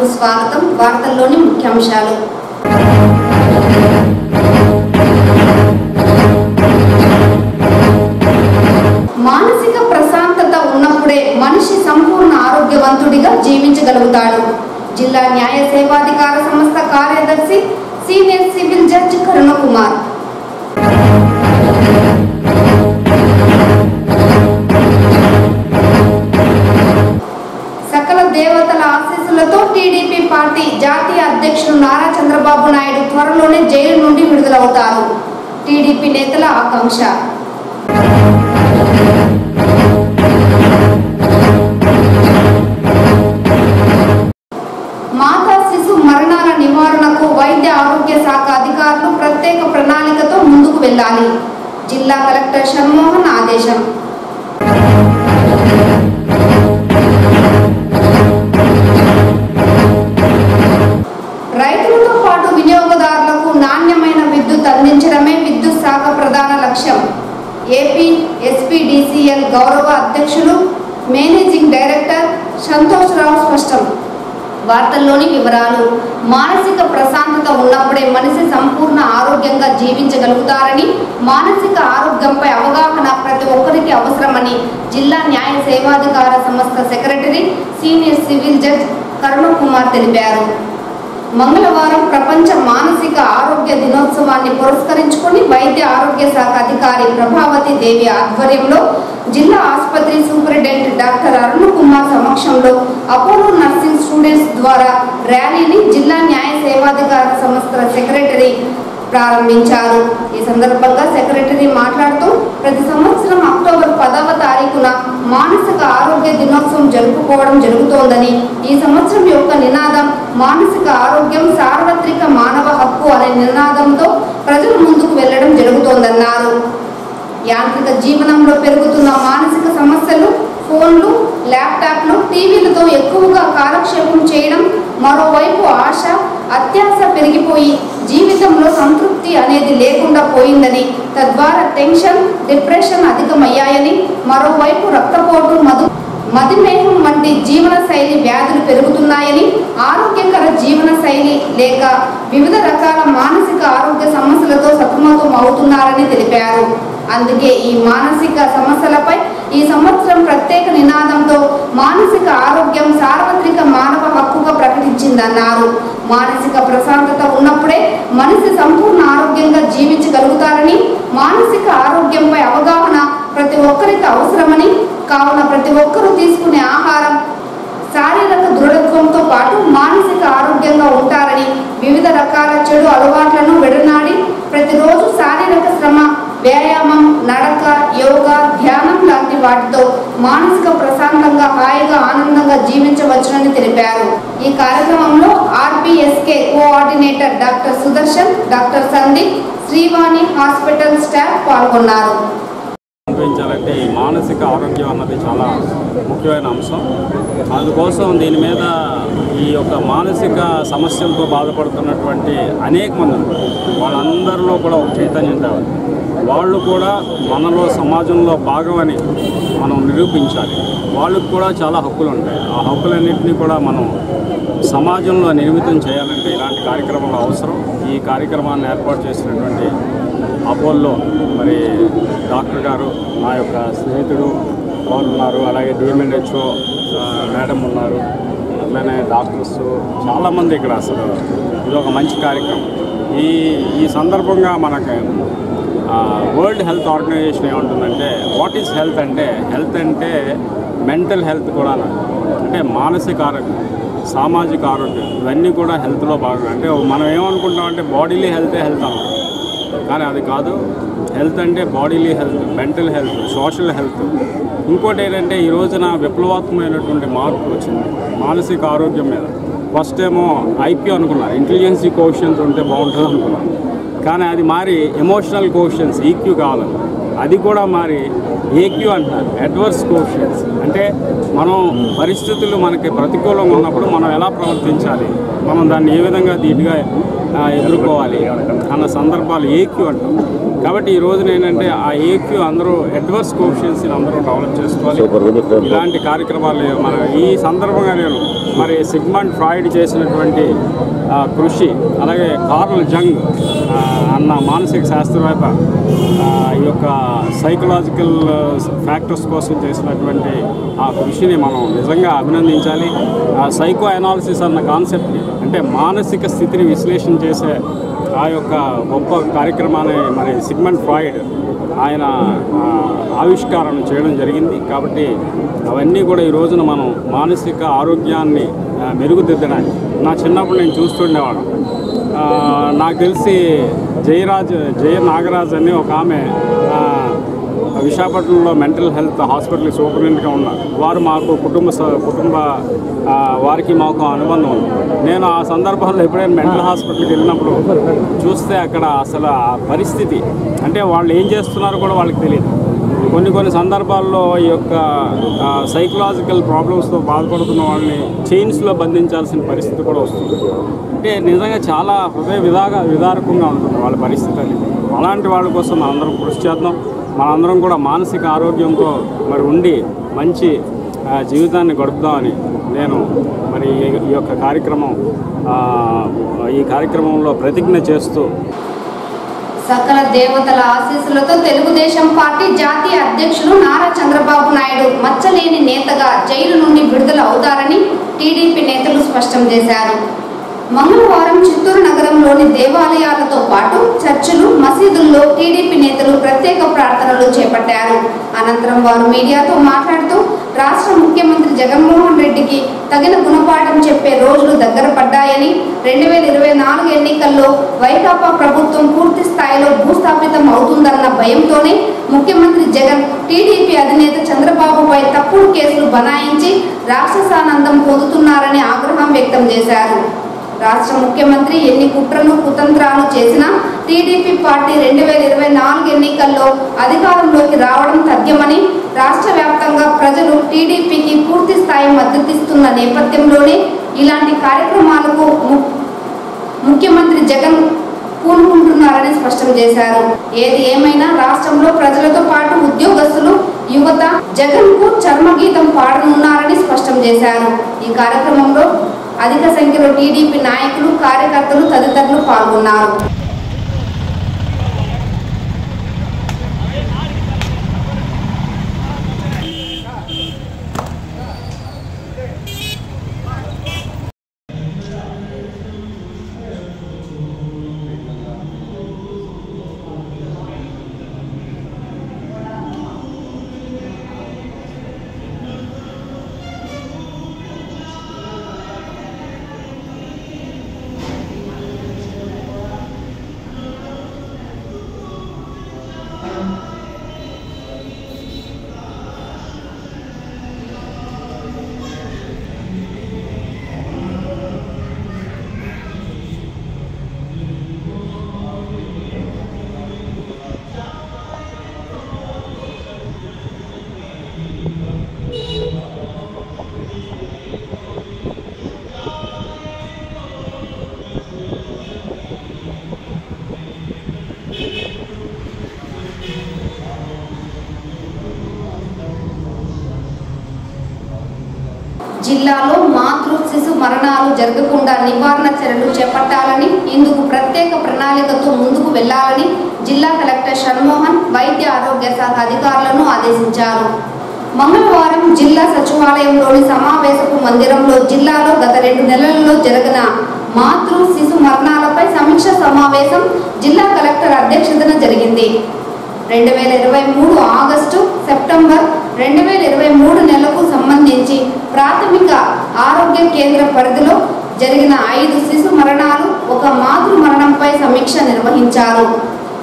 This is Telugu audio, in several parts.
వార్తలకు స్వాగతం వార్తల్లోని ముఖ్యాంశాలు. మానసిక ప్రశాంతత ఉన్నప్పుడే మనిషి సంపూర్ణ ఆరోగ్యవంతుడిగా జీవించగలుగుతాడు. జిల్లా న్యాయ సేవాధికార సంస్థ కార్యదర్శి సీనియర్ సివిల్ జడ్జి కరుణకుమార్. ఆశీస్సులతో టీడీపీ పార్టీ జాతీయ అధ్యక్షుడు నారా చంద్రబాబు నాయుడు త్వరలోనే జైలు నుండి విడుదలవుతారు. టీడీపీ నేతల ఆకాంక్ష. మాతా శిశు మరణాల నివారణకు వైద్య ఆరోగ్య శాఖ అధికారులు ప్రత్యేక ప్రణాళికతో ముందుకు వెళ్ళాలి. జిల్లా కలెక్టర్ షణ్మోహన్ ఆదేశం. ఆరోగ్యంగా మానసిక ఆరోగ్యంపై అవగాహన ప్రతి ఒక్కరికి అవసరమని జిల్లా న్యాయ సేవాధికార సంస్థ secretary senior civil judge Karunakumar తెలిపారు. మంగళవారం ప్రపంచ మానసిక ఆరోగ్య దినోత్సవాన్ని పురస్కరించుకుని వైద్య ఆరోగ్య శాఖ అధికారి ప్రభావతి దేవి ఆధ్వర్యంలో జిల్లా ఆసుపత్రి సూపరింటెండెంట్ డాక్టర్ అరుణ్ కుమార్ సమక్షంలో అపోలో నర్సింగ్ స్టూడెంట్స్ ద్వారా ర్యాలీని జిల్లా న్యాయ సేవాధికార సంస్థ సెక్రటరీ ప్రారంభించారు. ఈ సందర్భంగా సెక్రటరీ మాట్లాడుతూ ప్రతి సంవత్సరం అక్టోబర్ పదవ తారీఖున మానసిక ఆరోగ్య దినోత్సవం జరుపుకోవడం జరుగుతోందని ఈ సంవత్సరం యొక్క నినాదం మానసిక ఆరోగ్యం సార్వత్రిక మానవ హక్కు అనే నినాదంతో ప్రజలు ముందుకు వెళ్ళడం జరుగుతోందన్నారు. యాంత్రిక జీవనంలో పెరుగుతున్న మానసిక సమస్యలు ఫోన్లు ల్యాప్టాప్లు టీవీలతో ఎక్కువగా కాలక్షేపం చేయడం మరోవైపు ఆశ అత్యాశ పెరిగిపోయి జీవితంలో సంతృప్తి అనేది లేకుండా పోయిందని తద్వారా టెన్షన్ డిప్రెషన్ అధికమయ్యాయని మరోవైపు రక్తపోటు మధు మధుమేహం వంటి జీవన శైలి వ్యాధులు పెరుగుతున్నాయని ఆరోగ్యకర జీవన శైలి లేక వివిధ రకాల మానసిక ఆరోగ్య సమస్యలతో సతమతం అవుతున్నారని తెలిపారు. అందుకే ఈ మానసిక సమస్యలపై ఈ సంవత్సరం ప్రత్యేక నినాదంతో మానసిక ఆరోగ్యం సార్వత్రిక మానవ హక్కుగా ప్రకటించిందన్నారు. మానసిక ప్రశాంతత ఉన్నప్పుడే మనిషి సంపూర్ణ ఆరోగ్యంగా జీవించగలుగుతారని మానసిక ఆరోగ్యంపై అవగాహన ప్రతి ఒక్కరికి అవసరమని కావున ప్రతి ఒక్కరూ తీసుకునే ఆహారం శారీరక దృఢత్వంతో పాటు మానసిక ఆరోగ్యంగా ఉంటారని వివిధ రకాల చెడు అలవాట్లను విడనాడి ప్రతిరోజు శారీరక శ్రమ వ్యాయామం నడక యోగా ధ్యానం వాటితో మానసిక ప్రశాంతంగా హాయిగా ఆనందంగా జీవించవచ్చునని తెలిపారు. ఈ కార్యక్రమంలో RPSK coordinator doctor Sudarshan doctor Sandeep Srivani hospital staff పాల్గొన్నారు. పెంచాలంటే ఈ మానసిక ఆరోగ్యం అన్నది చాలా ముఖ్యమైన అంశం. అందుకోసం దీని మీద ఈ యొక్క మానసిక సమస్యలతో బాధపడుతున్నటువంటి అనేక మంది వాళ్ళందరిలో కూడా ఒక చైతన్యం తేవాలి వాళ్ళు కూడా మనలో సమాజంలో భాగమని మనం నిరూపించాలి. వాళ్ళకు కూడా చాలా హక్కులు ఉంటాయి. ఆ హక్కులన్నింటినీ కూడా మనం సమాజంలో నిర్మితం చేయాలంటే ఇలాంటి కార్యక్రమాలు అవసరం. ఈ కార్యక్రమాన్ని ఏర్పాటు చేసినటువంటి అపోల్లో మరి డాక్టర్ గారు నా యొక్క స్నేహితుడు వాళ్ళు ఉన్నారు అలాగే డిఎంఎన్హెచ్ఓ మేడం ఉన్నారు అట్లనే డాక్టర్స్ చాలామంది ఇక్కడ అసలు. ఇది ఒక మంచి కార్యక్రమం. ఈ ఈ సందర్భంగా మనకి వరల్డ్ హెల్త్ ఆర్గనైజేషన్ ఏమంటుందంటే వాట్ ఈజ్ హెల్త్ అంటే హెల్త్ అంటే మెంటల్ హెల్త్ కూడా అంటే మానసిక ఆరోగ్యం సామాజిక ఆరోగ్యం ఇవన్నీ కూడా హెల్త్లో భాగం అంటే మనం ఏమనుకుంటామంటే బాడీలీ హెల్తే హెల్త్ అన్నాం. కానీ అది కాదు హెల్త్ అంటే bodily health mental health social health ఇంకోటి ఏంటంటే ఈ రోజున విప్లవాత్మకమైనటువంటి మార్పు వచ్చింది మానసిక ఆరోగ్యం మీద. ఫస్ట్ ఏమో ఐక్యూ అనుకున్నాను ఇంటెలిజెన్సీ కోషన్స్ ఉంటే బాగుంటుంది అనుకున్నాను కానీ అది మారి ఎమోషనల్ కోషన్స్ ఈక్యూ కావాలని అది కూడా మారి ఏక్యూ అంటున్నారు అడ్వర్స్ కోషన్స్ అంటే మనం పరిస్థితులు మనకి ప్రతికూలంగా ఉన్నప్పుడు మనం ఎలా ప్రవర్తించాలి? మనం దాన్ని ఏ విధంగా ధీటుగా ఆ, ఎదుర్కోవాలి అన్న సందర్భాలు ఏక్యూ అంటాం కాబట్టి ఈ రోజున ఏంటంటే ఆ ఏక్యూ అందరూ అడ్వర్స్ కోషన్స్ని అందరూ డెవలప్ చేసుకోవాలి. ఇలాంటి కార్యక్రమాలు మన ఈ సందర్భంగా నేను మరి సిగ్మండ్ ఫ్రాయిడ్ చేసినటువంటి కృషి అలాగే కార్ల్ జంగ్ అన్న మానసిక శాస్త్రవేత్త ఈ యొక్క సైకలాజికల్ ఫ్యాక్టర్స్ కోసం చేసినటువంటి ఆ కృషిని మనం నిజంగా అభినందించాలి. ఆ సైకో అనాలిసిస్ అన్న కాన్సెప్ట్ని అంటే మానసిక స్థితిని విశ్లేషణ చేసే ఆ యొక్క గొప్ప కార్యక్రమాన్ని మరి సిగ్మెంట్ ఫ్రాయిడ్ ఆయన ఆవిష్కారం చేయడం జరిగింది. కాబట్టి అవన్నీ కూడా ఈ రోజున మనం మానసిక ఆరోగ్యాన్ని మెరుగుదిద్దడానికి నా చిన్నప్పుడు నేను చూస్తుండేవాడు. నాకు తెలిసి జయరాజ్ జయ నాగరాజ్ అని ఒక ఆమె విశాఖపట్నంలో మెంటల్ హెల్త్ హాస్పిటల్ సూపరింటెండెంట్గా ఉన్నారు వారు మాకు కుటుంబ కుటుంబ వారికి మాకు అనుబంధం ఉంది. నేను ఆ సందర్భంలో ఎప్పుడైనా మెంటల్ హాస్పిటల్కి వెళ్ళినప్పుడు చూస్తే అక్కడ అసలు ఆ పరిస్థితి అంటే వాళ్ళు ఏం చేస్తున్నారో కూడా వాళ్ళకి తెలియదు. కొన్ని కొన్ని సందర్భాల్లో ఈ యొక్క సైకలాజికల్ ప్రాబ్లమ్స్తో బాధపడుతున్న వాళ్ళని చైన్స్లో బంధించాల్సిన పరిస్థితి కూడా వస్తుంది. అంటే నిజంగా చాలా హృదయ విధాగా విదారకంగా ఉంటుంది వాళ్ళ పరిస్థితి అనేది. అలాంటి వాళ్ళ కోసం మనందరం కృషి చేద్దాం. మనందరం కూడా మానసిక ఆరోగ్యంతో మరి ఉండి మంచి జీవితాన్ని గడుపుదామని నేను మరి ఈ- ఈ యొక్క కార్యక్రమం ఈ కార్యక్రమంలో ప్రతిజ్ఞ చేస్తూ సకల దేవతల ఆశీస్సులతో తెలుగుదేశం పార్టీ జాతీయ అధ్యక్షులు నారా చంద్రబాబు నాయుడు మచ్చలేని నేతగా జైలు నుండి విడుదల అవుతారని టీడీపీ నేతలు స్పష్టం చేశారు. మంగళవారం చిత్తూరు నగరంలోని దేవాలయాలతో పాటు చర్చిలు మసీదుల్లో టీడీపీ నేతలు ప్రత్యేక ప్రార్థనలు చేపట్టారు. అనంతరం వారు మీడియాతో మాట్లాడుతూ రాష్ట్ర ముఖ్యమంత్రి జగన్మోహన్ రెడ్డికి తగిన గుణపాఠం చెప్పే రోజులు దగ్గర పడ్డాయని రెండు వేల ఇరవై నాలుగు ఎన్నికల్లో వైకాపా ప్రభుత్వం పూర్తి స్థాయిలో భూస్థాపితం అవుతుందన్న భయంతోనే ముఖ్యమంత్రి జగన్ టీడీపీ అధినేత చంద్రబాబుపై తప్పుడు కేసులు బనాయించి రాక్షసానందం పొందుతున్నారని ఆగ్రహం వ్యక్తం చేశారు. రాష్ట్ర ముఖ్యమంత్రి ఎన్ని కుట్రలు కుతంత్రాలు చేసినా టీడీపీ పార్టీ రెండు వేల ఇరవై నాలుగు ఎన్నికల్లో అధికారంలోకి రావడం తథ్యమని రాష్ట్ర వ్యాప్తంగా ప్రజలు టీడీపీకి పూర్తి స్థాయి మద్దతిస్తున్న నేపథ్యంలోనే ఇలాంటి కార్యక్రమాలకు ము- ముఖ్యమంత్రి జగన్ పూనుకుంటున్నారని స్పష్టం చేశారు. ఏది ఏమైనా రాష్ట్రంలో ప్రజలతో పాటు ఉద్యోగస్తులు యువత జగన్కు చర్మగీతం పాడనున్నారని స్పష్టం చేశారు. ఈ కార్యక్రమంలో అధిక సంఖ్యలో టీడీపీ నాయకులు కార్యకర్తలు తదితరులు పాల్గొన్నారు. మరణాలు జరగకుండా నివారణ చర్యలు చేపట్టాలని ఇందుకు ప్రత్యేక ప్రణాళికతో ముందుకు వెళ్ళాలని జిల్లా కలెక్టర్ షణ్మోహన్ వైద్య ఆరోగ్య శాఖ అధికారులను ఆదేశించారు. మంగళవారం జిల్లా సచివాలయంలోని సమావేశపు మందిరంలో జిల్లాలో గత రెండు నెలలలో జరిగిన మాతృ శిశు మరణాలపై సమీక్ష సమావేశం జిల్లా కలెక్టర్ అధ్యక్షతన జరిగింది. రెండు వేల ఇరవై మూడు ఆగస్టు సెప్టెంబర్ రెండు వేల ఇరవై మూడు నెలకు సంబంధించి ప్రాథమిక ఆరోగ్య కేంద్ర పరిధిలో జరిగిన ఐదు శిశు మరణాలు ఒక మాతృ మరణంపై సమీక్ష నిర్వహించారు.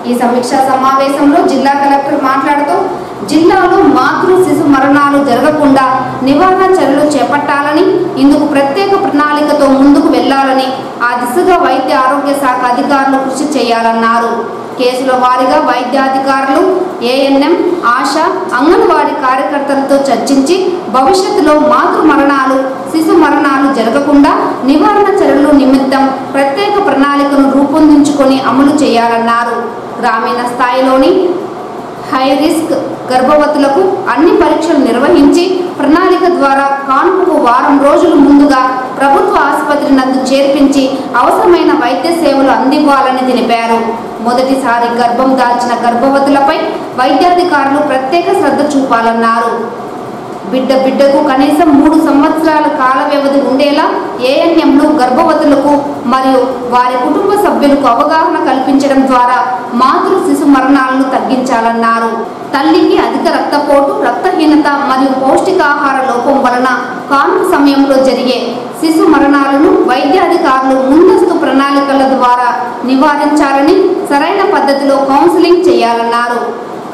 ఈ సమీక్షా సమావేశంలో జిల్లా కలెక్టర్ మాట్లాడుతూ జిల్లాలో మాతృ శిశు మరణాలు జరగకుండా నివారణ చర్యలు చేపట్టాలని ఇందుకు ప్రత్యేక ప్రణాళికతో ముందుకు వెళ్ళాలని ఆ దిశగా వైద్య ఆరోగ్య శాఖ అధికారులు కృషి చేయాలన్నారు. కేసుల వారీగా వైద్యాధికారులు ఏఎన్ఎం ఆశ అంగన్వాడీ కార్యకర్తలతో చర్చించి భవిష్యత్తులో మాతృ మరణాలు శిశు మరణాలు జరగకుండా నివారణ చర్యలు నిమిత్తం ప్రత్యేక ప్రణాళికను రూపొందించుకొని అమలు చేయాలన్నారు. గ్రామీణ స్థాయిలోని హై రిస్క్ గర్భవతులకు అన్ని పరీక్షలు నిర్వహించి ప్రణాళిక ద్వారా కాన్పుకు వారం రోజుల ముందుగా ప్రభుత్వ ఆసుపత్రి నందు చేర్పించి అవసరమైన వైద్య సేవలు అందివ్వాలని తెలిపారు. మొదటిసారి గర్భం దాల్చిన గర్భవతులపై వైద్యాధికారులు ప్రత్యేక శ్రద్ధ చూపాలన్నారు. బిడ్డ బిడ్డకు కనీసం మూడు సంవత్సరాల కాల వ్యవధి ఉండేలా ఏఎన్ఎంలు గర్భవతులకు మరియు వారి కుటుంబ సభ్యులకు అవగాహన కల్పించడం ద్వారా మాతృ శిశు మరణాలను తగ్గించాలన్నారు. తల్లికి అధిక రక్తపోటు రక్తహీనత మరియు పౌష్టికాహార లోపం వలన కాన్పు సమయంలో జరిగే శిశు మరణాలను వైద్యాధికారులు ముందస్తు ప్రణాళికల ద్వారా నివారించాలని సరైన పద్ధతిలో కౌన్సిలింగ్ చేయాలన్నారు.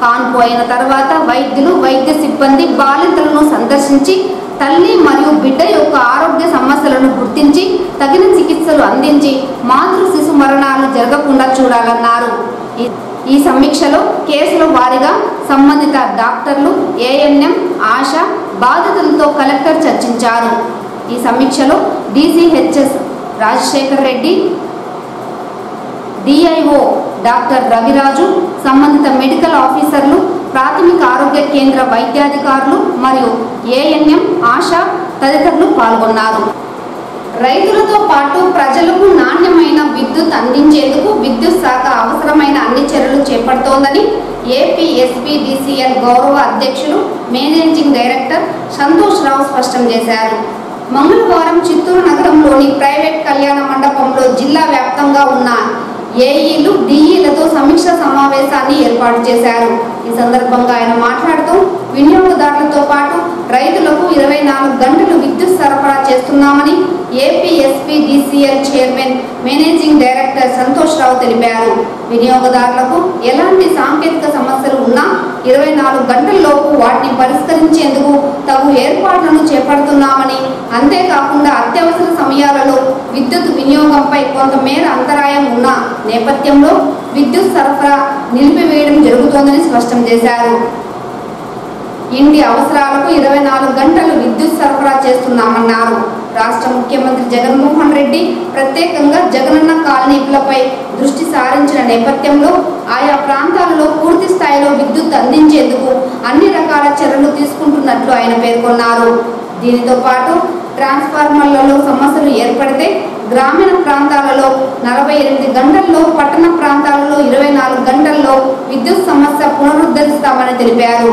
కాన్పు అయిన తర్వాత వైద్యులు వైద్య సిబ్బంది బాలింతలను సందర్శించి తల్లి మరియు బిడ్డ యొక్క ఆరోగ్య సమస్యలను గుర్తించి తగిన చికిత్సలు అందించి మాతృ శిశు మరణాలు జరగకుండా చూడాలన్నారు. ఈ- సమీక్షలో కేసుల వారీగా సంబంధిత డాక్టర్లు ఏఎన్ఎం ఆశ బాధితులతో కలెక్టర్ చర్చించారు. ఈ సమీక్షలో DCHS Rajasekhar Reddy DIO doctor Raviraju సంబంధిత మెడికల్ ఆఫీసర్లు ప్రాథమిక ఆరోగ్య కేంద్ర వైద్యాధికారులు మరియు ఏఎన్ఎం ఆశా తదితరులు పాల్గొన్నారు. రైతులతో పాటు ప్రజలకు నాణ్యమైన విద్యుత్ అందించేందుకు విద్యుత్ శాఖ అవసరమైన అన్ని చర్యలు చేపడుతోందని ఏపీ ఎస్పీడిసిఎల్ గౌరవ అధ్యక్షులు మేనేజింగ్ డైరెక్టర్ సంతోష్ రావు స్పష్టం చేశారు. మంగళవారం చిత్తూరు నగరంలోని ప్రైవేట్ కళ్యాణ మండపంలో జిల్లా వ్యాప్తంగా ఉన్న ఏఈలు డిఈలతో సమీక్ష సమావేశాన్ని ఏర్పాటు చేశారు. ఈ సందర్భంగా ఆయన మాట్లాడుతూ వినియోగదారులతో పాటు రైతులకు ఇరవై నాలుగు గంటలు విద్యుత్ సరఫరా చేస్తున్నామని APSP DCL chairman managing director Santosh Rao తెలిపారు. వినియోగదారులకు ఎలాంటి సాంకేతిక సమస్యలు ఉన్నా ఇరవై నాలుగు గంటల్లోపు వాటిని పరిష్కరించేందుకు తగు ఏర్పాట్లను చేపడుతున్నామని అంతేకాకుండా అత్యవసర సమయాలలో విద్యుత్ వినియోగంపై కొంతమేర అంతరాయం ఉన్న నేపథ్యంలో విద్యుత్ సరఫరా నిలిపివేయడం జరుగుతోందని స్పష్టం చేశారు. ఇంటి అవసరాలకు ఇరవై నాలుగు గంటలు విద్యుత్ సరఫరా చేస్తున్నామన్నారు. రాష్ట్ర ముఖ్యమంత్రి జగన్మోహన్ రెడ్డి ప్రత్యేకంగా జగనన్న కాలనీలపై దృష్టి సారించిన నేపథ్యంలో ఆయా ప్రాంతాలలో పూర్తి స్థాయిలో విద్యుత్ అందించేందుకు అన్ని రకాల చర్యలు తీసుకుంటున్నట్లు ఆయన పేర్కొన్నారు. దీనితో పాటు ట్రాన్స్ఫార్మర్లలో సమస్యలు ఏర్పడితే గ్రామీణ ప్రాంతాలలో నలభై ఎనిమిది గంటల్లో పట్టణ ప్రాంతాలలో ఇరవై నాలుగు గంటల్లో విద్యుత్ సమస్య పునరుద్ధరిస్తామని తెలిపారు.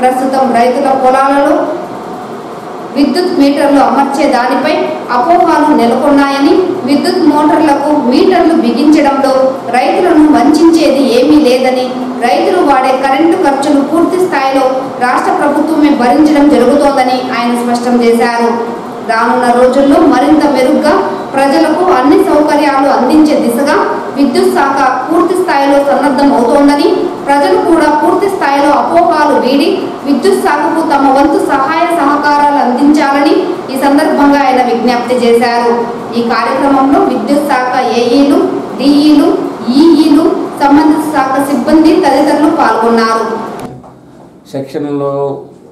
ప్రస్తుతం రైతుల పొలాలలో విద్యుత్ మీటర్లు అమర్చే దానిపై అపోహాలు నెలకొన్నాయని విద్యుత్ మోటార్లకు మీటర్లు బిగించడంలో రైతులను వంచేది ఏమీ లేదని రైతులు వాడే కరెంటు ఖర్చులు పూర్తి స్థాయిలో రాష్ట్ర ప్రభుత్వమే భరించడం జరుగుతోందని ఆయన స్పష్టం చేశారు. రానున్న రోజుల్లో మరింత మెరుగ్గా ప్రజలకు అన్ని సౌకర్యాలు అందించే దిశగా విద్యుత్ శాఖ పూర్తి స్థాయిలో సన్నద్ధం అవుతోందని ప్రజలు కూడా పూర్తి స్థాయిలో అపోహాలు వీడి విద్యుత్ శాఖకు తమ వంతు సహాయ సహకారాలు అందించాలని ఈ సందర్భంగా ఆయన విజ్ఞప్తి చేశారు. ఈ కార్యక్రమంలో విద్యుత్ శాఖ ఏఈలు డిఈలు ఈఈలు సంబంధిత శాఖ సిబ్బంది తదితరులు పాల్గొన్నారు. సెక్షన్లో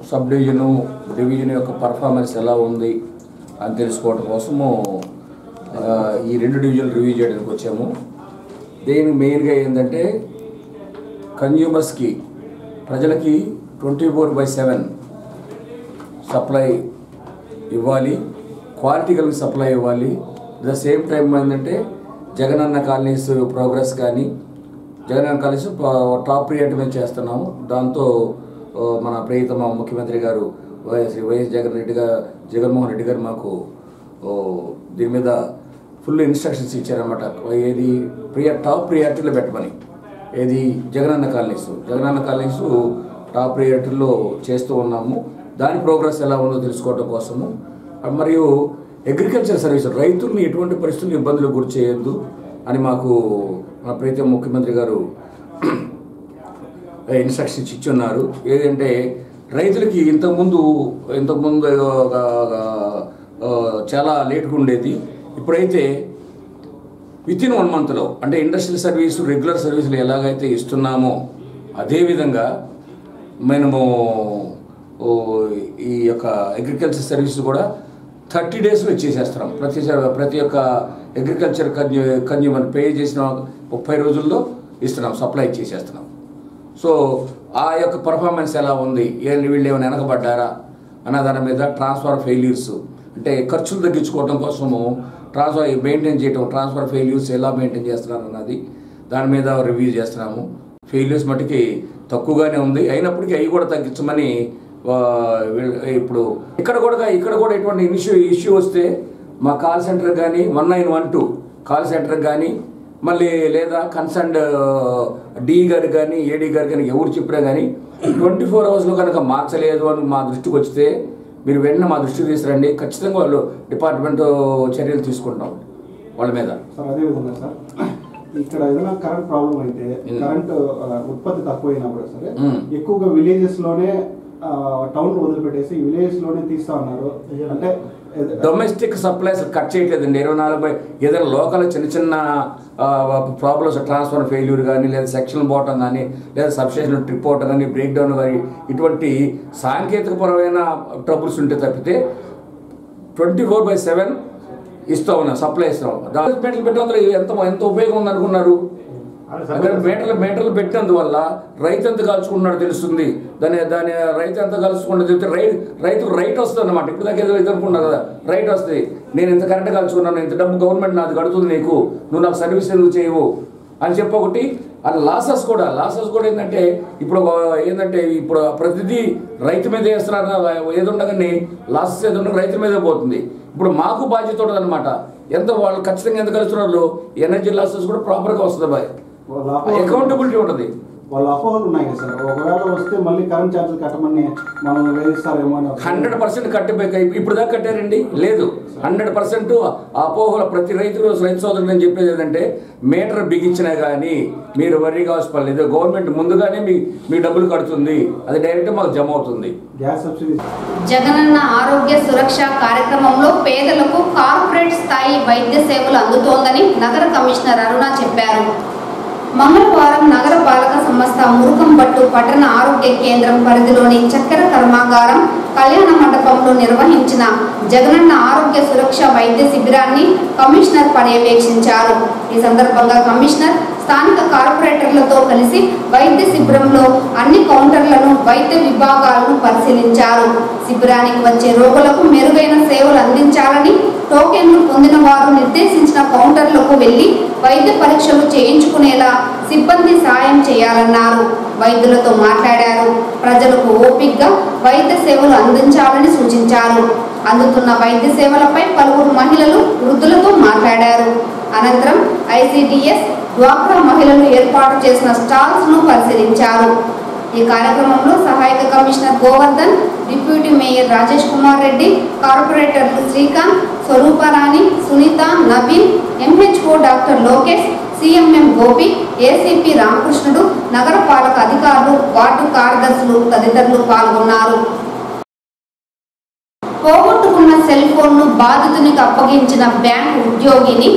సబ్ డివిజను డివిజన్ యొక్క పర్ఫార్మెన్స్ ఎలా ఉంది? అని తెలుసుకోవడం కోసము ఈ రెండు డివిజన్లు రివ్యూ చేయడానికి వచ్చాము. దీనికి మెయిన్గా ఏంటంటే కన్జ్యూమర్స్కి ప్రజలకి twenty four by seven supply ఇవ్వాలి క్వాలిటీ కలిగి సప్లై ఇవ్వాలి. ద సేమ్ టైం ఏంటంటే జగనన్న కాలనీస్ ప్రోగ్రెస్ కానీ జగనన్న కాలనీస్ టాప్ ప్రియారిటీ మేము చేస్తున్నాము. దాంతో మన ప్రియతమ ముఖ్యమంత్రి గారు వైఎస్ వైఎస్ జగన్ రెడ్డి గారు జగన్మోహన్ రెడ్డి గారు మాకు దీని మీద ఫుల్ ఇన్స్ట్రక్షన్స్ ఇచ్చారనమాట ఏది ప్రియా టాప్ ప్రియారిటీలో పెట్టమని. ఏది Jagananna colonies Jagananna colonies top ప్రియారిటీలో చేస్తూ ఉన్నాము. దాని ప్రోగ్రెస్ ఎలా ఉందో తెలుసుకోవడం కోసము. మరియు అగ్రికల్చర్ సర్వీస్ రైతుల్ని ఎటువంటి పరిస్థితులు ఇబ్బందులకు గురి చేయొద్దు అని మాకు మన ప్రీతం ముఖ్యమంత్రి గారు ఇన్స్ట్రక్షన్స్ ఇచ్చి ఉన్నారు. ఏదంటే రైతులకి ఇంతకుముందు ఇంతకుముందు ఒక, చాలా లేట్గా ఉండేది. ఇప్పుడైతే విత్ ఇన్ వన్ మంత్లో అంటే ఇండస్ట్రియల్ సర్వీస్ రెగ్యులర్ సర్వీసులు ఎలాగైతే ఇస్తున్నామో అదేవిధంగా మనము ఈ యొక్క అగ్రికల్చర్ సర్వీస్ కూడా థర్టీ డేస్లో ఇచ్చేసేస్తున్నాం. ప్రతి ప్రతి ఒక్క అగ్రికల్చర్ కన్యూ కన్యూమర్ పే చేసిన ముప్పై రోజుల్లో ఇస్తున్నాం సప్లై చేసేస్తున్నాం సో ఆ యొక్క పర్ఫార్మెన్స్ ఎలా ఉంది? ఏ వీళ్ళు ఏమైనా వెనకబడ్డారా? అన్న దాని మీద ట్రాన్స్ఫర్ ఫెయిల్యూర్స్ అంటే ఖర్చులు తగ్గించుకోవడం కోసము ట్రాన్స్ఫర్ మెయింటైన్ చేయటం ట్రాన్స్ఫర్ ఫెయిల్యూర్స్ ఎలా మెయింటైన్ చేస్తున్నారు అన్నది దాని మీద రివ్యూ చేస్తున్నాము. ఫెయిల్యూర్స్ మటుకి తక్కువగానే ఉంది. అయినప్పటికీ అవి కూడా తగ్గించమని ఇప్పుడు ఇక్కడ కూడా ఇక్కడ కూడా ఎటువంటి ఇష్యూ ఇష్యూ వస్తే మా కాల్ సెంటర్ కానీ one nine one two call centre కానీ మళ్ళీ లేదా కన్సర్న్డ్ డి గారు కానీ ఏడీ గారు కానీ ఎవరు చెప్పినా కానీ ట్వంటీ ఫోర్ అవర్స్లో కనుక మార్చలేదు అని మా దృష్టికి వస్తే మీరు వెంటనే మా దృష్టికి తీసుకురండి ఖచ్చితంగా వాళ్ళు డిపార్ట్మెంట్ చర్యలు తీసుకుంటాం వాళ్ళ మీద సార్ అదే విధంగా సార్ ఇక్కడ ఏదైనా కరెంట్ ప్రాబ్లం అయితే. కరెంట్ ఉత్పత్తి తక్కువైనప్పుడు సరే. ఎక్కువగా విలేజెస్లోనే టౌన్ వదిలిపెట్టేసి విలేజెస్లోనే తీస్తా ఉన్నారు అంటే డొమెస్టిక్ సప్లైస్ కట్ చేయట్లేదండి ఇరవై నాలుగు బై ఏదైనా లోకల్ చిన్న చిన్న ప్రాబ్లమ్స్ ట్రాన్స్ఫర్ ఫెయిల్యూర్ కానీ లేదా సెక్షన్ పోవటం కానీ లేదా సబ్స్టేషన్ ట్రిప్ అవటం కానీ బ్రేక్ డౌన్ కానీ ఇటువంటి సాంకేతికపరమైన ట్రబుల్స్ ఉంటే తప్పితే ట్వంటీ ఫోర్ బై సెవెన్ ఇస్తూ ఉన్నాం. సప్లై ఇస్తాం దాని పెట్టడం ఎంత ఎంత ఉపయోగం ఉందనుకున్నారు? అక్కడ మీటర్లు మీటర్లు పెట్టినందువల్ల రైతు ఎంత కలుసుకున్నాడో తెలుస్తుంది. దాని దాని రైతు ఎంత కలుసుకున్నాడో చెప్తే రై రైతుకు రైట్ వస్తుంది అనమాట ఇప్పుడు దాకా ఏదో ఇది అనుకున్నా కదా రైట్ వస్తుంది. నేను ఇంత కరెంట్ కలుసుకున్నాను ఇంత డబ్బు గవర్నమెంట్ నాది కడుతుంది నీకు నువ్వు నాకు సర్వీస్ ఎందుకు చేయవు? అని చెప్పి ఒకటి అది లాసెస్ కూడా లాసెస్ కూడా ఏంటంటే ఇప్పుడు ఏంటంటే ఇప్పుడు ప్రతిదీ రైతు మీద వేస్తున్నారు ఏది లాసెస్ ఏది రైతు మీదే పోతుంది. ఇప్పుడు మాకు బాధ్యత ఉండదు అనమాట ఎంత వాళ్ళు ఖచ్చితంగా ఎంత కలుస్తున్నారు ఎనర్జీ లాసెస్ కూడా ప్రాపర్గా వస్తుంది బాయ్ అకౌంటబిలిటీ ఉంటుంది. వాళ్ళ అపోహలు ఉన్నాయి కదా సార్. ఒకవేళ వస్తే మళ్ళీ కరెంట్ ఛార్జీలు కట్టమని మనం వేయిస్తారేమో అని హండ్రెడ్ పర్సెంట్ కట్టిపోయి ఇప్పుడు దాకా కట్టారండి? లేదు. హండ్రెడ్ పర్సెంట్ అపోహల ప్రతి రైతు రైతు సోదరులు నేను చెప్పేది ఏంటంటే మీటర్ బిగించినా కానీ మీరు వరి కావాల్సిన లేదు. గవర్నమెంట్ ముందుగానే మీ మీ డబ్బులు కడుతుంది. అది డైరెక్ట్ మాకు జమ అవుతుంది. Gas subsidy. జగనన్న ఆరోగ్య సురక్ష కార్యక్రమంలో పేదలకు కార్పొరేట్ స్థాయి వైద్య సేవలు అందుతోందని నగర కమిషనర్ అరుణ చెప్పారు. మంగళవారం నగర పాలక సంస్థ మురుకంబట్టు పట్టణ ఆరోగ్య కేంద్రం పరిధిలోని చక్కెర కర్మాగారం కళ్యాణ మండపంలో నిర్వహించిన జగనన్న ఆరోగ్య సురక్ష వైద్య శిబిరాన్ని కమిషనర్ పర్యవేక్షించారు. ఈ సందర్భంగా కమిషనర్ స్థానిక కార్పొరేటర్లతో కలిసి వైద్య శిబిరంలో అన్ని కౌంటర్లను వైద్య విభాగాలను పరిశీలించారు. శిబిరానికి వచ్చే రోగులకు మెరుగైన సేవలు అందించాలని టోకెన్లు పొందిన వారు నిర్దేశించిన కౌంటర్లకు వెళ్ళి వైద్య పరీక్షలు చేయించుకునేలా సిబ్బంది సాయం చేయాలన్నారు. వైద్యులతో మాట్లాడారు. ప్రజలకు ఓపిగ్గా వైద్య సేవలు అందించాలని సూచించారు. అందుతున్న వైద్య సేవలపై పలువురు మహిళలు వృద్ధులతో మాట్లాడారు. అనంతరం ఐసిడిఎస్ డ్వాక్రా మహిళలు ఏర్పాటు చేసిన స్టాల్స్ను పరిశీలించారు. ఈ కార్యక్రమంలో సహాయక commissioner Govardhan deputy mayor Rajesh Kumar Reddy కార్పొరేటర్లు Srikanth Swaruparani Sunitha Naveen MHO doctor Lokesh CMM Gopi ACP Ramakrishnudu నగరపాలక అధికారులు వార్డు కార్యదర్శులు తదితరులు పాల్గొన్నారు. పోగొట్టుకున్న సెల్ ఫోన్ను బాధితునికి అప్పగించిన బ్యాంక్ ఉద్యోగిని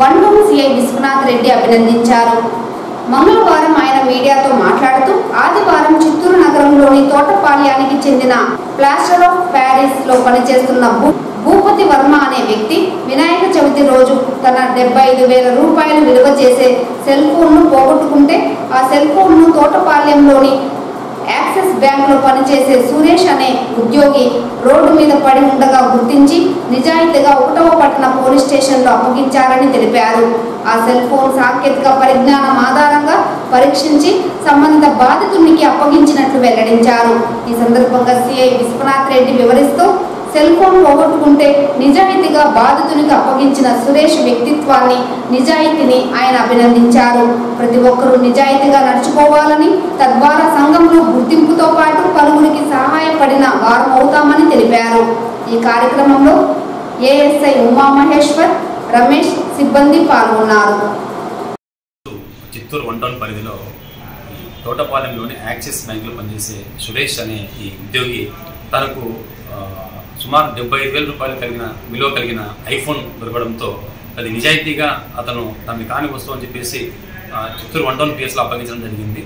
వన్డూరు సిఐ విశ్వనాథ్ రెడ్డి అభినందించారు. మంగళవారం ఆయన మీడియాతో మాట్లాడుతూ ఆదివారం చిత్తూరు నగరంలోని తోటపాళ్యానికి చెందిన ప్లాస్టర్ ఆఫ్ ప్యారిస్లో పనిచేస్తున్న భూ భూపతి వర్మ అనే వ్యక్తి వినాయక చవితి రోజు తన డెబ్బై ఐదు వేల రూపాయలు విలువ చేసే సెల్ ఫోన్ను పోగొట్టుకుంటే ఆ సెల్ ఫోన్ను తోటపాళ్యంలోని యాక్సిస్ బ్యాంకులో పనిచేసే సురేష్ అనే ఉద్యోగి రోడ్డు మీద పడి ఉండగా గుర్తించి నిజాయితీగా ఒకటవ పట్టణ పోలీస్ స్టేషన్లో అప్పగించారని తెలిపారు. ఆ సెల్ ఫోన్ సాంకేతిక పరిజ్ఞానం ఆధారంగా పరీక్షించి సంబంధిత బాధితునికి అప్పగించినట్లు వెల్లడించారు. ఈ సందర్భంగా సిఐ విశ్వనాథ్ రెడ్డి వివరిస్తూ సెల్ ఫోన్ పోగొట్టుకుంటే నిజాయితీగా బాధితునికి అప్పగించిన సురేష్ వ్యక్తిత్వాన్ని నిజాయితీని ఆయన అభినందించారు. ప్రతి ఒక్కరూ నిజాయితీగా నడుచుకోవాలని తద్వారా సంఘంలో గుర్తింపుతో పాటు పలువురికి సహాయపడిన వారం అవుతామని తెలిపారు. ఈ కార్యక్రమంలో ఏఎస్ఐ ఉమామహేశ్వర్ రమేష్ సిబ్బంది పాల్గొన్నారు. చిత్తూరు వన్ టౌన్ పరిధిలో తోటపాలెంలోని యాక్సిస్ బ్యాంకులో పనిచేసే సురేష్ అనే ఈ ఉద్యోగి తనకు సుమారు డెబ్బై ఐదు వేల రూపాయలు కలిగిన విలువ కలిగిన ఐఫోన్ దొరకడంతో అది నిజాయితీగా అతను దాన్ని కాని వస్తువు అని చెప్పేసి చిత్తూరు వన్ టౌన్ పిఎస్లో అప్పగించడం జరిగింది.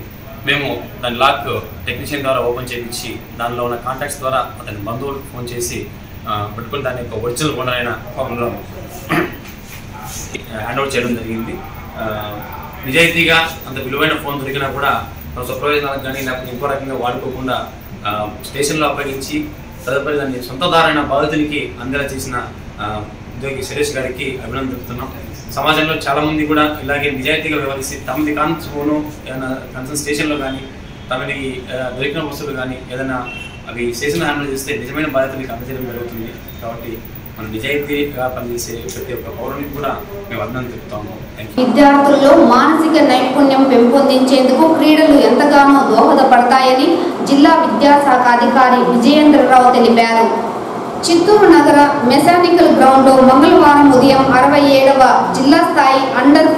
మేము దాని లాక్ టెక్నీషియన్ ద్వారా ఓపెన్ చేయించి దానిలో ఉన్న కాంటాక్ట్స్ ద్వారా అతని బంధువులకు ఫోన్ చేసి పట్టుకుని పట్టుకొని దాని యొక్క ఒరిజినల్ ఓనర్ అయిన పాపంలో హ్యాండ్ ఓవర్ చేయడం జరిగింది. నిజాయితీగా అంత విలువైన ఫోన్ దొరికినా కూడా తన స్వప్రయోజనాలకు కానీ లేకపోతే ఇంకో రకంగా వాడుకోకుండా స్టేషన్లో అప్పగించి తదుపరి దాన్ని సొంతదారైన బాధితునికి అందేలా చేసిన ఉద్యోగి సురేష్ గారికి అభినందన తెలుపుతున్నాం. సమాజంలో చాలా మంది కూడా ఇలాగే నిజాయితీగా వ్యవహరిస్తే తమది కాని ఫోను ఏదైనా కన్సర్న్ స్టేషన్లో కానీ తమకి దొరికిన వస్తువులు కానీ ఏదైనా అవి స్టేషన్ హ్యాండిల్ చేస్తే నిజమైన బాధ్యతలకు అందజేయడం జరుగుతుంది. కాబట్టి మన నిజాయితీగా పనిచేసే ప్రతి ఒక్క పౌరునికి కూడా మేము అర్థం చెప్తాము విద్యార్థుల్లో మానసిక నైపుణ్యం పెంపొందించేందుకు క్రీడలు ఎంతగానో దోహదపడతాయని జిల్లా విద్యాశాఖ అధికారి విజయేంద్రరావు తెలిపారు. చిత్తూరు నగర మెకానికల్ గ్రౌండ్లో మంగళవారం ఉదయం అరవై ఏడవ జిల్లా స్థాయి అండర్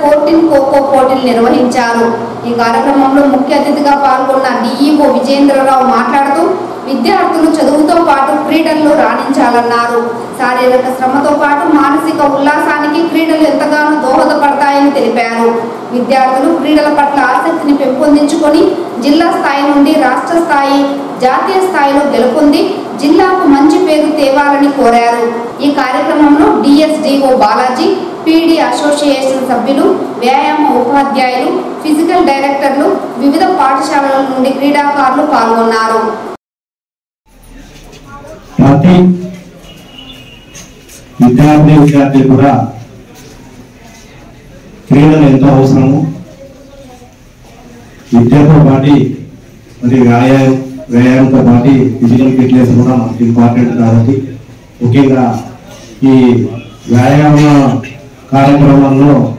ఖోఖో పోటీలు నిర్వహించారు. ఈ కార్యక్రమంలో ముఖ్య అతిథిగా పాల్గొన్న డిఈఓ విజేంద్రరావు మాట్లాడుతూ విద్యార్థులు చదువుతో పాటు క్రీడల్లో రాణించాలన్నారు. శారీరక శ్రమతో పాటు మానసిక ఉల్లాసానికి క్రీడలు ఎంతగానో దోహదపడతాయని తెలిపారు. విద్యార్థులు క్రీడల పట్ల ఆసక్తిని పెంపొందించుకొని జిల్లా స్థాయి నుండి రాష్ట్ర స్థాయి జాతీయ స్థాయిలో గెలుపొంది జిల్లాకు మంచి పేరు తేవాలని కోరారు. ఈ కార్యక్రమంలో డిఎస్డిఓ బాలాజీ పీడీ అసోసియేషన్ సభ్యులు వ్యాయామ ఉపాధ్యాయులు ఫిజికల్ డైరెక్టర్లు వివిధ పాఠశాలల నుండి క్రీడాకారులు పాల్గొన్నారు. ప్రతి విద్యార్థి విద్యార్థి కూడా క్రీడలు ఎంతో అవసరము. విద్యతో పాటు మరి వ్యాయామం వ్యాయామంతో పాటు ఫిజికల్ ఫిట్నెస్ కూడా మనకి ఇంపార్టెంట్ కాబట్టి ముఖ్యంగా ఈ వ్యాయామ కార్యక్రమంలో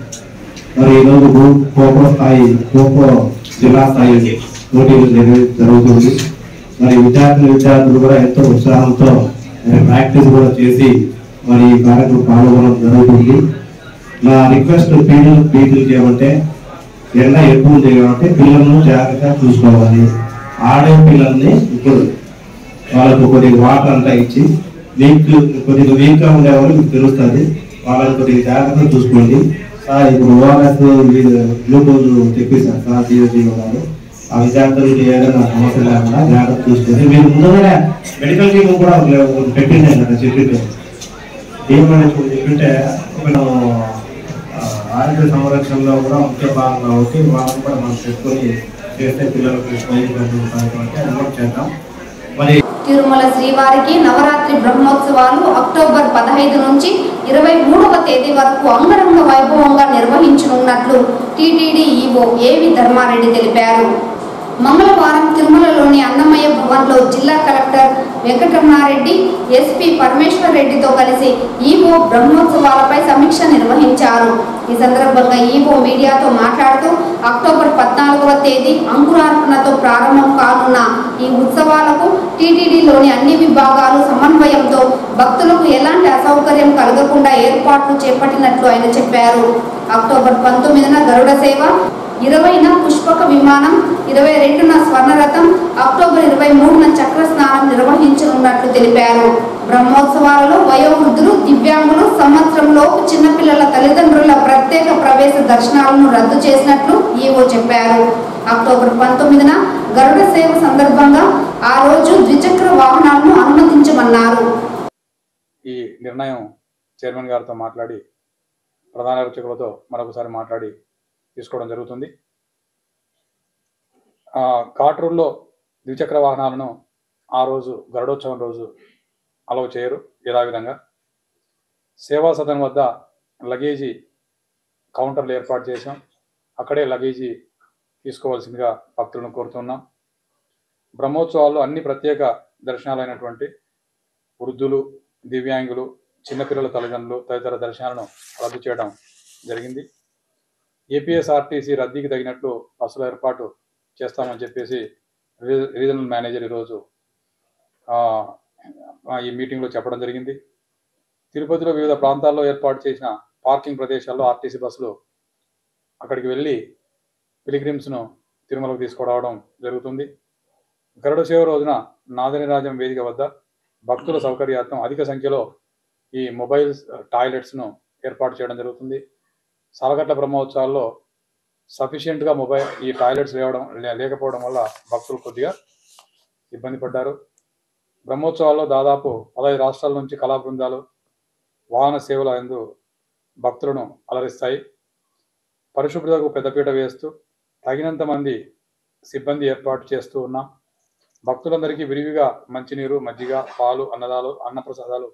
మరి ఈరోజు ఖో- ఖోఖో స్థాయి ఖోఖో జిల్లా స్థాయి పోటీలు జరుగుతుంది. మరి విద్యార్థులు విద్యార్థులు కూడా ఎంతో ఉత్సాహంతో మరి ప్రాక్టీస్ కూడా చేసి మరి ఈ కార్యక్రమం పాల్గొనడం జరుగుతుంది. నా రిక్వెస్ట్ పీడీలు పీడీలు చేయమంటే ఎండ ఎక్కువ ఉంది కాబట్టి పిల్లలను జాగ్రత్తగా చూసుకోవాలి. ఆడపిల్లల్ని ఇప్పుడు వాళ్ళకు కొద్దిగా వాటర్ అంతా ఇచ్చి వీక్ కొద్దిగా వీక్గా ఉండేవాళ్ళు మీకు తెలుస్తుంది. వాళ్ళని కొద్దిగా జాగ్రత్తగా చూసుకోండి. సార్ ఇప్పుడు ఓఆర్ఎస్ గ్లూకోజ్ తెప్పిస్తారు సార్ జీవో వాళ్ళు ఆ విద్యార్థులకి ఏదైనా సమస్య లేకుండా జాగ్రత్త చూసుకొని మీరు ముందుగానే మెడికల్ టీమ్ కూడా పెట్టిండే కదా చెప్పింటే ఏమని చెప్పింటే శాంతి సంరక్షణలో కూడా ముఖ్య భాగం కాబట్టి వాళ్ళని కూడా మనం పెట్టుకొని చేస్తే పిల్లలకు కాబట్టి అది చేద్దాం. మరి తిరుమల శ్రీవారికి నవరాత్రి బ్రహ్మోత్సవాలు అక్టోబర్ పదహైదు నుంచి ఇరవై మూడవ తేదీ వరకు అంగరంగ వైభవంగా నిర్వహించనున్నట్లు టీటీడీ ఈవో ఏవి ధర్మారెడ్డి తెలిపారు. మంగళవారం తిరుమలలోని అన్నమయ్య భవన్లో జిల్లా కలెక్టర్ వెంకటరమణారెడ్డి ఎస్పీ పరమేశ్వర్ రెడ్డితో కలిసి ఈవో బ్రహ్మోత్సవాలపై సమీక్ష నిర్వహించారు. ఈ సందర్భంగా ఈవో మీడియాతో మాట్లాడుతూ అక్టోబర్ పద్నాలుగవ తేదీ అంకురార్పణతో ప్రారంభం కానున్న ఈ ఉత్సవాలకు టీటీడీలోని అన్ని విభాగాలు సమన్వయంతో భక్తులకు ఎలాంటి అసౌకర్యం కలగకుండా ఏర్పాట్లు చేపట్టినట్లు ఆయన చెప్పారు. అక్టోబర్ పంతొమ్మిదిన గరుడ సేవ ఇరవైన పుష్పక విమానం ఇరవై రెండున స్వర్ణరథం అక్టోబర్ ఇరవై మూడున చక్ర స్నానం నిర్వహించనున్నట్లు తెలిపారు. బ్రహ్మోత్సవాలలో వయోవృద్ధులు దివ్యాంగులు సంవత్సరంలోపు చిన్నపిల్లల తల్లిదండ్రుల ప్రత్యేక ప్రవేశ దర్శనాలను రద్దు చేసినట్లు ఈవో చెప్పారు. అక్టోబర్ పంతొమ్మిదిన గరుడ సేవ సందర్భంగా ఆ రోజు ద్విచక్ర వాహనాలను అనుమతించమన్నారు. ఈ నిర్ణయం చైర్మన్ గారితో మాట్లాడి ప్రధాన అర్చకులతో మరొకసారి మాట్లాడి తీసుకోవడం జరుగుతుంది. కాట్రూల్లో ద్విచక్ర వాహనాలను ఆ రోజు గరుడోత్సవం రోజు అలౌ చేయరు యథావిధంగా సేవా సదన్ వద్ద లగేజీ కౌంటర్లు ఏర్పాటు చేశాం. అక్కడే లగేజీ తీసుకోవాల్సిందిగా భక్తులను కోరుతున్నాం. బ్రహ్మోత్సవాల్లో అన్ని ప్రత్యేక దర్శనాలైనటువంటి వృద్ధులు దివ్యాంగులు చిన్నపిల్లల తల్లిదండ్రులు తదితర దర్శనాలను రద్దు చేయడం జరిగింది. ఏపీఎస్ఆర్టీసీ రద్దీకి తగినట్లు బస్సుల ఏర్పాటు చేస్తామని చెప్పేసి రీజనల్ మేనేజర్ ఈరోజు ఈ మీటింగ్లో చెప్పడం జరిగింది. తిరుపతిలో వివిధ ప్రాంతాల్లో ఏర్పాటు చేసిన పార్కింగ్ ప్రదేశాల్లో ఆర్టీసీ బస్సులు అక్కడికి వెళ్ళి పిలిగ్రిమ్స్ను తిరుమలకు తీసుకురావడం జరుగుతుంది. గరుడ సేవ రోజున నాదనిరాజం వేదిక వద్ద భక్తుల సౌకర్యార్థం అధిక సంఖ్యలో ఈ మొబైల్ టాయిలెట్స్ను ఏర్పాటు చేయడం జరుగుతుంది. సాలగట్ల బ్రహ్మోత్సవాల్లో సఫిషియెంట్గా మొబైల్ ఈ టాయిలెట్స్ లేవడం లేకపోవడం వల్ల భక్తులు కొద్దిగా ఇబ్బంది పడ్డారు. బ్రహ్మోత్సవాల్లో దాదాపు పదహైదు రాష్ట్రాల నుంచి కళా బృందాలు వాహన సేవల ఎందు భక్తులను అలరిస్తాయి. పరిశుభ్రతకు పెద్దపీట వేస్తూ తగినంత మంది సిబ్బంది ఏర్పాటు చేస్తూ ఉన్నాం. భక్తులందరికీ విరివిగా మంచినీరు మజ్జిగ పాలు అన్నదాలు అన్నప్రసాదాలు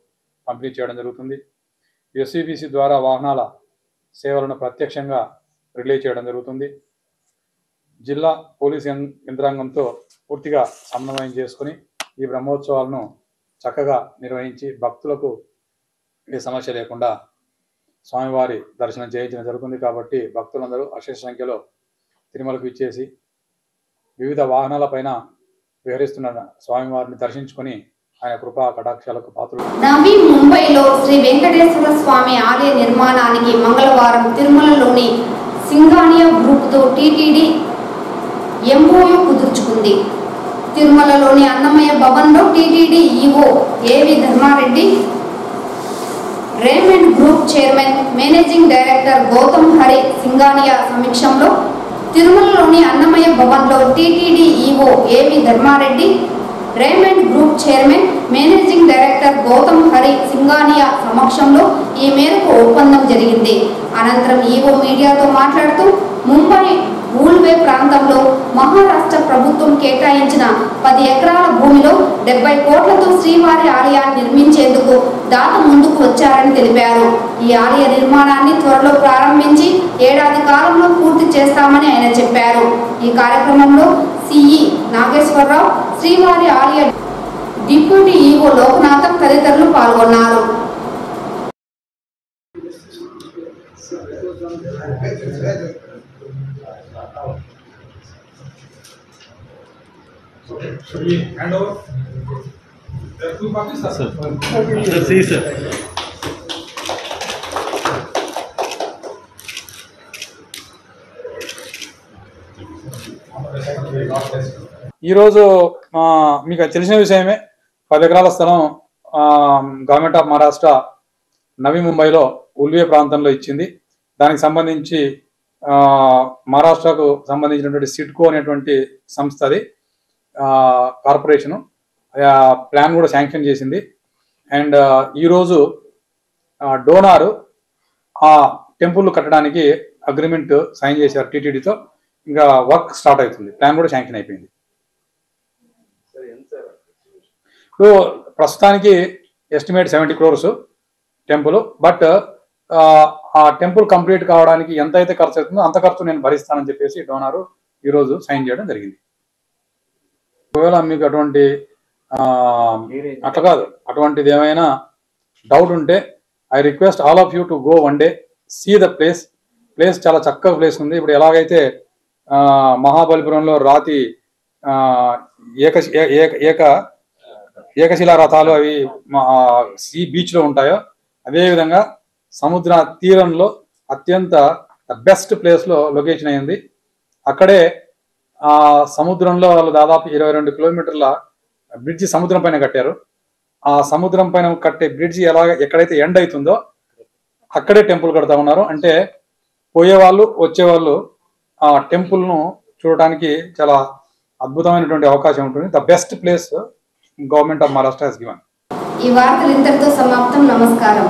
పంపిణీ చేయడం జరుగుతుంది. ఎస్సీబీసీ ద్వారా వాహనాల సేవలను ప్రత్యక్షంగా రిలే చేయడం జరుగుతుంది. జిల్లా పోలీస్ యంత్రాంగంతో పూర్తిగా సమన్వయం చేసుకుని ఈ బ్రహ్మోత్సవాలను చక్కగా నిర్వహించి భక్తులకు ఏ సమస్య లేకుండా స్వామివారి దర్శనం చేయించడం జరుగుతుంది కాబట్టి భక్తులందరూ అశేష సంఖ్యలో తిరుమలకు ఇచ్చేసి వివిధ వాహనాలపైన విహరిస్తున్న స్వామివారిని దర్శించుకొని ఆయన కృపా కటాక్షాలకు పాత్రలు. నవీ ముంబైలో శ్రీ వెంకటేశ్వర స్వామి ఆలయ నిర్మాణానికి మంగళవారం తిరుమలలోని సింగానియా గ్రూప్తో టీటీడీ ఎంఓయు కుదుర్చుకుంది. తిరుమలలోని అన్నమయ్య భవన్లో TTD EO A V Dharmareddy Raymond group chairman managing director Gautam Hari Singhania సమీక్షంలో తిరుమలలోని అన్నమయ్య భవన్లో TTD EO A V Dharmareddy Raymond group chairman managing director Gautam Hari Singhania సమక్షంలో ఈ మేరకు ఒప్పందం జరిగింది. అనంతరం ఈవో మీడియాతో మాట్లాడుతూ ముంబై ఊల్వే ప్రాంతంలో మహారాష్ట్ర ప్రభుత్వం కేటాయించిన పది ఎకరాల భూమిలో డెబ్బై కోట్లతో శ్రీవారి ఆలయాన్ని నిర్మించేందుకు దాత ముందుకు వచ్చారని తెలిపారు. ఈ ఆలయ నిర్మాణాన్ని త్వరలో ప్రారంభించి ఏడాది కాలంలో పూర్తి చేస్తామని ఆయన చెప్పారు. ఈ కార్యక్రమంలో సిఈ నాగేశ్వరరావు శ్రీవారి ఆలయ డిప్యూటీ ఈవో లోకనాథం తదితరులు పాల్గొన్నారు. ఈరోజు మీకు తెలిసిన విషయమే. పది ఎకరాల స్థలం గవర్నమెంట్ ఆఫ్ మహారాష్ట్ర నవీ ముంబైలో ఉల్వే ప్రాంతంలో ఇచ్చింది. దానికి సంబంధించి మహారాష్ట్రకు సంబంధించినటువంటి సిట్కో అనేటువంటి సంస్థ అది. కార్పొరేషను. ప్లాన్ కూడా శాంక్షన్ చేసింది. అండ్ ఈరోజు డోనారు ఆ టెంపుల్ కట్టడానికి అగ్రిమెంట్ సైన్ చేశారు టీటీడీతో. ఇంకా వర్క్ స్టార్ట్ అవుతుంది. ప్లాన్ కూడా శాంక్షన్ అయిపోయింది. ఇప్పుడు ప్రస్తుతానికి estimate seventy crores temple. But ఆ టెంపుల్ కంప్లీట్ కావడానికి ఎంత అయితే ఖర్చు అవుతుందో అంత ఖర్చు నేను భరిస్తానని చెప్పేసి డోనారు ఈరోజు సైన్ చేయడం జరిగింది. ఒకవేళ మీకు అటువంటి అట్లా కాదు. అటువంటిది ఏమైనా డౌట్ ఉంటే I request all of you to go one day see the place. Place చాలా చక్కగా ప్లేస్ ఉంది. ఇప్పుడు ఎలాగైతే మహాబలిపురంలో రాతి ఏక ఏక- ఏక ఏకశిలా రథాలు అవి సీ బీచ్లో ఉంటాయో అదేవిధంగా సముద్ర తీరంలో అత్యంత బెస్ట్ ప్లేస్లో లొకేషన్ అయింది. అక్కడే ఆ సముద్రంలో వాళ్ళు దాదాపు ఇరవై రెండు కిలోమీటర్ల బ్రిడ్జి సముద్రం పైన కట్టారు. ఆ సముద్రం పైన కట్టే బ్రిడ్జి ఎలా ఎక్కడైతే ఎండ్ అవుతుందో అక్కడే టెంపుల్ కడతా ఉన్నారు. అంటే పోయేవాళ్ళు వచ్చేవాళ్ళు ఆ టెంపుల్ను చూడటానికి చాలా అద్భుతమైనటువంటి అవకాశం ఉంటుంది. The best place government of Maharashtra has given ఈ వార్తలు ఇంతటితో సమాప్తం. నమస్కారం.